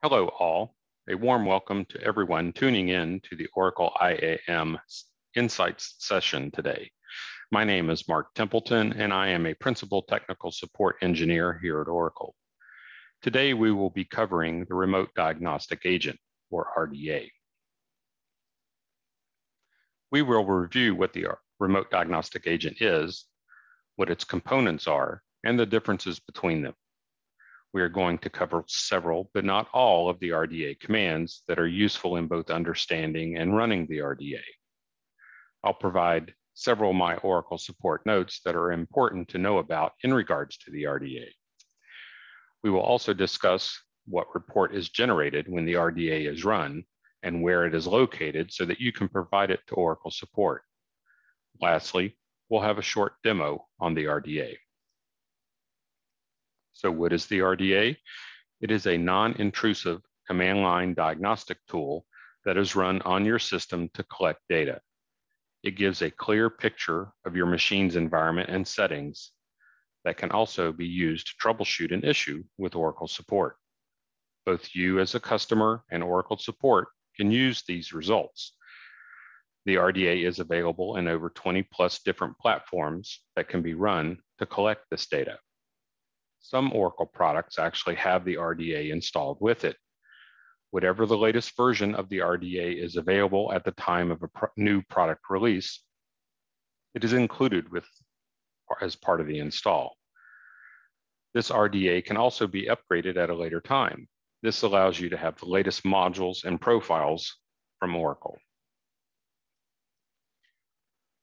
Hello all, a warm welcome to everyone tuning in to the Oracle IAM Insights session today. My name is Mark Templeton and I am a Principal Technical Support Engineer here at Oracle. Today we will be covering the Remote Diagnostic Agent, or RDA. We will review what the Remote Diagnostic Agent is, what its components are, and the differences between them we are going to cover several, but not all of the RDA commands that are useful in both understanding and running the RDA. I'll provide several of my Oracle support notes that are important to know about in regards to the RDA. We will also discuss what report is generated when the RDA is run and where it is located so that you can provide it to Oracle support. Lastly, we'll have a short demo on the RDA. So what is the RDA? It is a non-intrusive command line diagnostic tool that is run on your system to collect data. It gives a clear picture of your machine's environment and settings that can also be used to troubleshoot an issue with Oracle support. Both you as a customer and Oracle support can use these results. The RDA is available in over 20 plus different platforms that can be run to collect this data. Some Oracle products actually have the RDA installed with it. Whatever the latest version of the RDA is available at the time of a new product release, it is included with as part of the install. This RDA can also be upgraded at a later time. This allows you to have the latest modules and profiles from Oracle.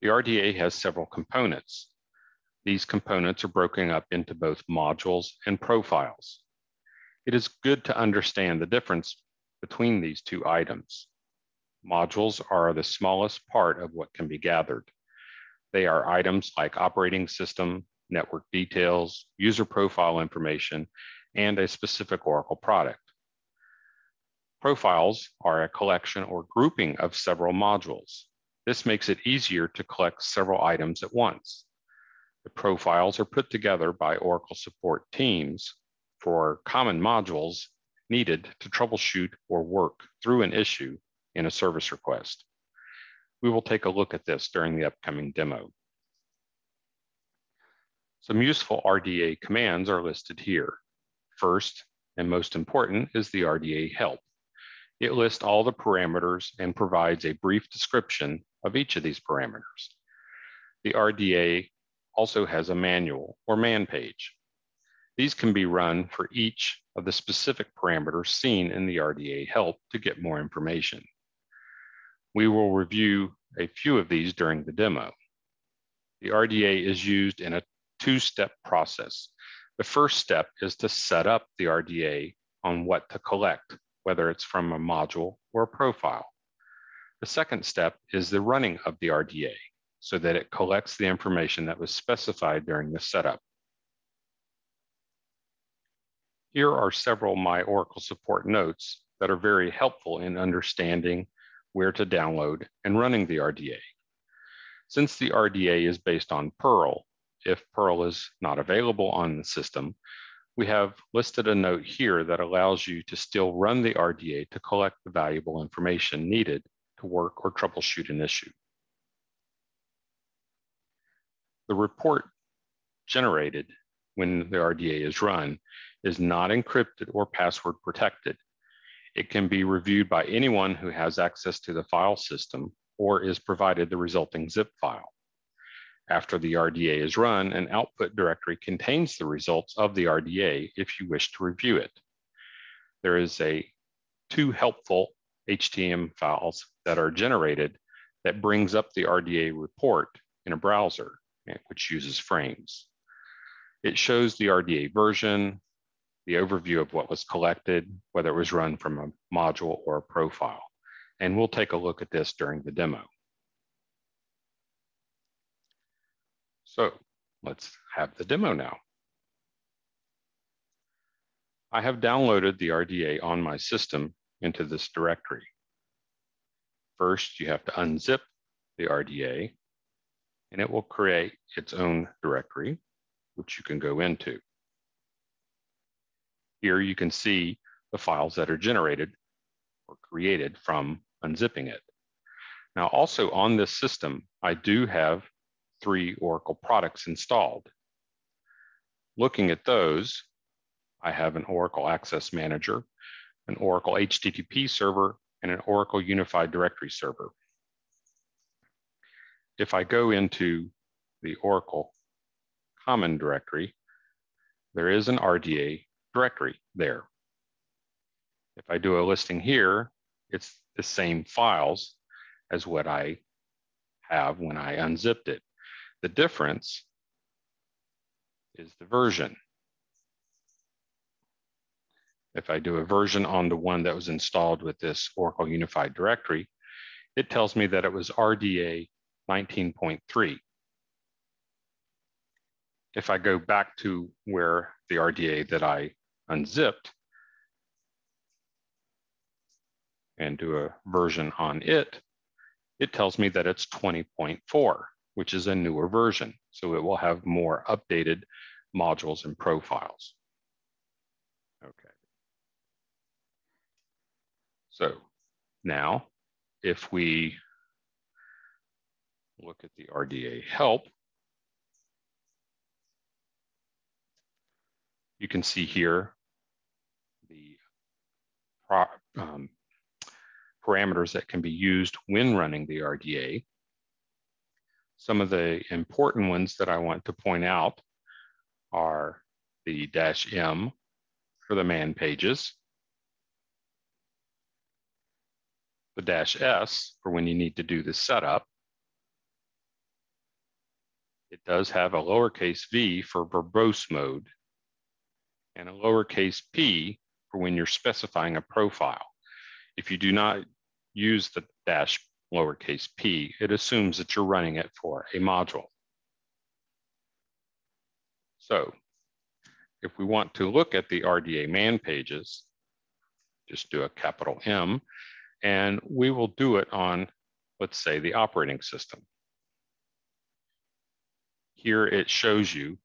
The RDA has several components. These components are broken up into both modules and profiles. It is good to understand the difference between these two items. Modules are the smallest part of what can be gathered. They are items like operating system, network details, user profile information, and a specific Oracle product. Profiles are a collection or grouping of several modules. This makes it easier to collect several items at once. The profiles are put together by Oracle support teams for common modules needed to troubleshoot or work through an issue in a service request. We will take a look at this during the upcoming demo. Some useful RDA commands are listed here. First, and most important, is the RDA help. It lists all the parameters and provides a brief description of each of these parameters. The RDA also has a manual or man page. These can be run for each of the specific parameters seen in the RDA help to get more information. We will review a few of these during the demo. The RDA is used in a two-step process. The first step is to set up the RDA on what to collect, whether it's from a module or a profile. The second step is the running of the RDA so that it collects the information that was specified during the setup. Here are several My Oracle support notes that are very helpful in understanding where to download and running the RDA. Since the RDA is based on Perl, if Perl is not available on the system, we have listed a note here that allows you to still run the RDA to collect the valuable information needed to work or troubleshoot an issue. The report generated when the RDA is run is not encrypted or password protected. It can be reviewed by anyone who has access to the file system or is provided the resulting zip file. After the RDA is run, an output directory contains the results of the RDA if you wish to review it. There is a two helpful HTML files that are generated that brings up the RDA report in a browser which uses frames. It shows the RDA version, the overview of what was collected, whether it was run from a module or a profile. And we'll take a look at this during the demo. So let's have the demo now. I have downloaded the RDA on my system into this directory. First, you have to unzip the RDA and it will create its own directory, which you can go into. Here you can see the files that are generated or created from unzipping it. Now also on this system, I do have three Oracle products installed. Looking at those, I have an Oracle Access Manager, an Oracle HTTP server, and an Oracle Unified Directory server. If I go into the Oracle Common Directory, there is an RDA directory there. If I do a listing here, it's the same files as what I have when I unzipped it. The difference is the version. If I do a version on the one that was installed with this Oracle Unified Directory, it tells me that it was RDA 19.3. If I go back to where the RDA that I unzipped and do a version on it, it tells me that it's 20.4, which is a newer version. So it will have more updated modules and profiles. Okay. So now if we look at the RDA help, you can see here the um, parameters that can be used when running the RDA. Some of the important ones that I want to point out are the dash M for the man pages, the dash S for when you need to do the setup. It does have a lowercase v for verbose mode and a lowercase p for when you're specifying a profile. If you do not use the dash lowercase p, it assumes that you're running it for a module. So if we want to look at the RDA man pages, just do a capital M, and we will do it on, let's say, the operating system. Here it shows you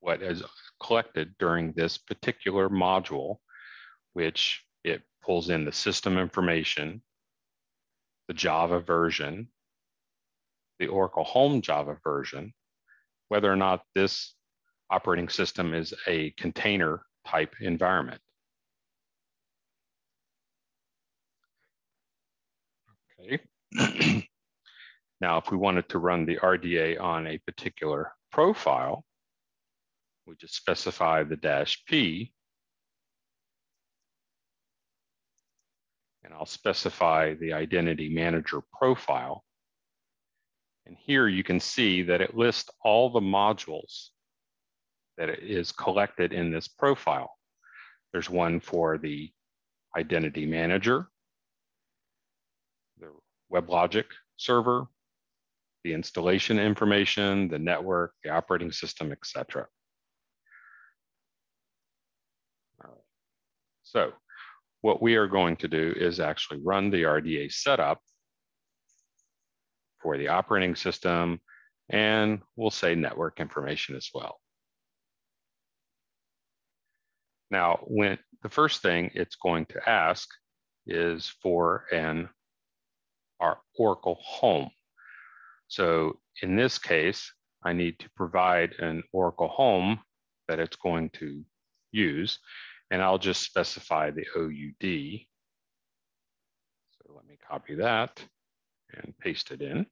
what is collected during this particular module, which it pulls in the system information, the Java version, the Oracle Home Java version, whether or not this operating system is a container type environment. Okay. now, if we wanted to run the RDA on a particular profile, we just specify the dash P and I'll specify the identity manager profile. And here you can see that it lists all the modules that is collected in this profile. There's one for the identity manager, the WebLogic server, the installation information, the network, the operating system, etc. So what we are going to do is actually run the RDA setup for the operating system, and we'll say network information as well. Now, when the first thing it's going to ask is for an our Oracle home. So in this case, I need to provide an Oracle home that it's going to use. And I'll just specify the OUD. So let me copy that and paste it in.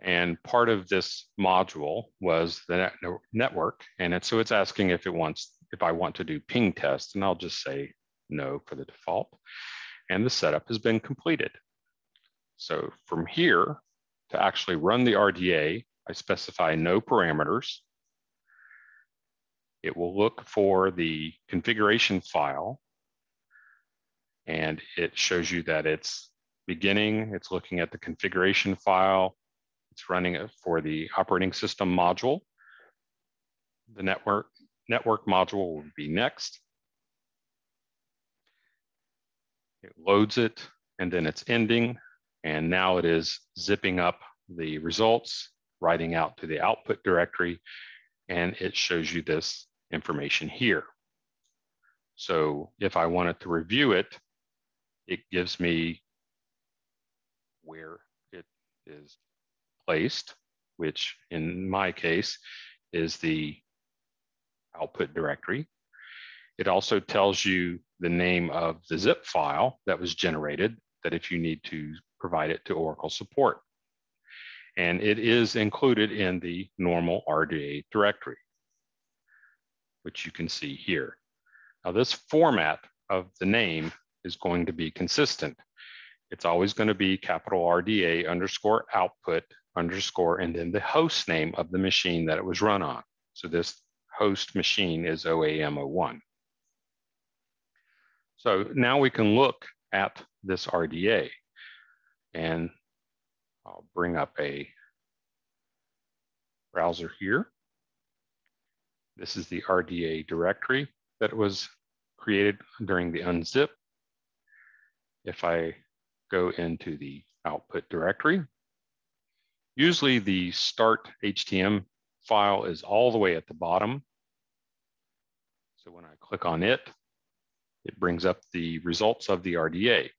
And part of this module was the net network. And it, so it's asking if it wants, if I want to do ping test, and I'll just say no for the default. And the setup has been completed. So from here to actually run the RDA, I specify no parameters it will look for the configuration file and it shows you that it's beginning, it's looking at the configuration file, it's running it for the operating system module. The network, network module will be next. It loads it and then it's ending. And now it is zipping up the results, writing out to the output directory, and it shows you this information here. So if I wanted to review it, it gives me where it is placed, which in my case is the output directory. It also tells you the name of the zip file that was generated that if you need to provide it to Oracle support. And it is included in the normal RDA directory, which you can see here. Now this format of the name is going to be consistent. It's always going to be capital RDA underscore output underscore and then the host name of the machine that it was run on. So this host machine is OAM01. So now we can look at this RDA and I'll bring up a browser here. This is the RDA directory that was created during the unzip. If I go into the output directory, usually the start HTM file is all the way at the bottom. So when I click on it, it brings up the results of the RDA.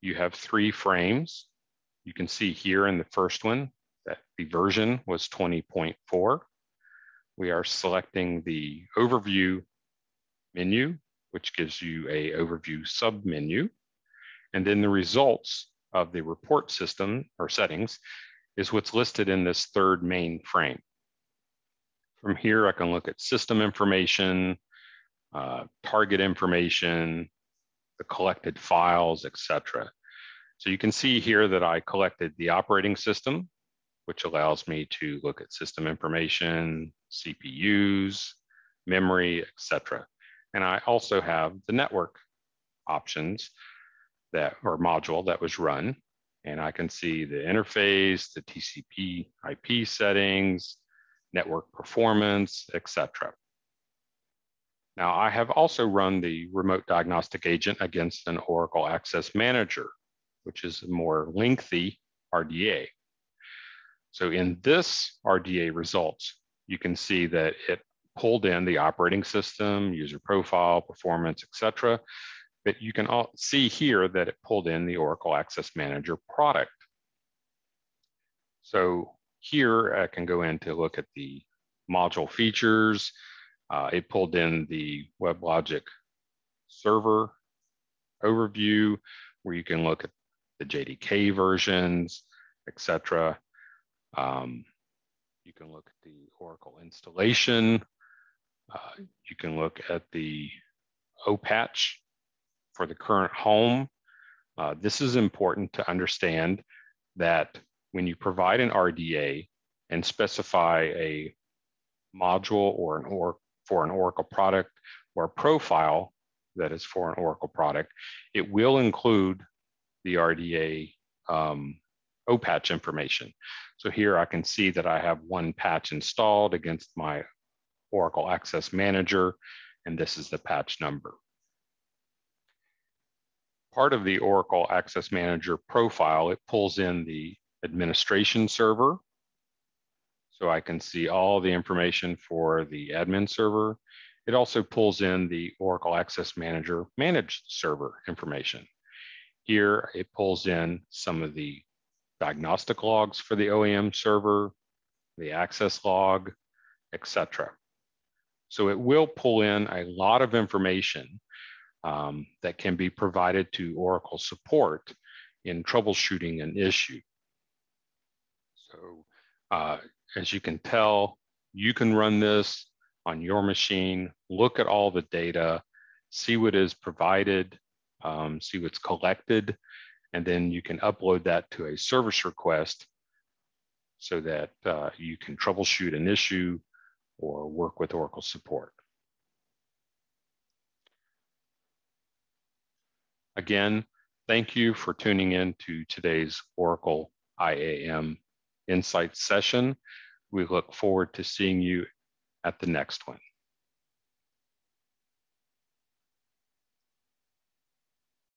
You have three frames. You can see here in the first one that the version was 20.4. We are selecting the overview menu, which gives you a overview submenu. And then the results of the report system or settings is what's listed in this third main frame. From here, I can look at system information, uh, target information, the collected files, etc. So you can see here that I collected the operating system, which allows me to look at system information, CPUs, memory, etc. And I also have the network options that or module that was run. And I can see the interface, the TCP IP settings, network performance, etc. Now I have also run the remote diagnostic agent against an Oracle Access Manager, which is a more lengthy RDA. So in this RDA results, you can see that it pulled in the operating system, user profile, performance, etc. But you can all see here that it pulled in the Oracle Access Manager product. So here I can go in to look at the module features. Uh, it pulled in the WebLogic server overview where you can look at the JDK versions, etc. Um, you can look at the Oracle installation. Uh, you can look at the OPatch for the current home. Uh, this is important to understand that when you provide an RDA and specify a module or an or for an Oracle product or profile that is for an Oracle product, it will include the RDA um, OPatch information. So here I can see that I have one patch installed against my Oracle Access Manager, and this is the patch number. Part of the Oracle Access Manager profile, it pulls in the administration server. So I can see all the information for the admin server. It also pulls in the Oracle Access Manager managed server information. Here, it pulls in some of the diagnostic logs for the OAM server, the access log, etc. So it will pull in a lot of information um, that can be provided to Oracle support in troubleshooting an issue. So uh, as you can tell, you can run this on your machine, look at all the data, see what is provided, um, see what's collected, and then you can upload that to a service request so that uh, you can troubleshoot an issue or work with Oracle support. Again, thank you for tuning in to today's Oracle IAM Insights session. We look forward to seeing you at the next one.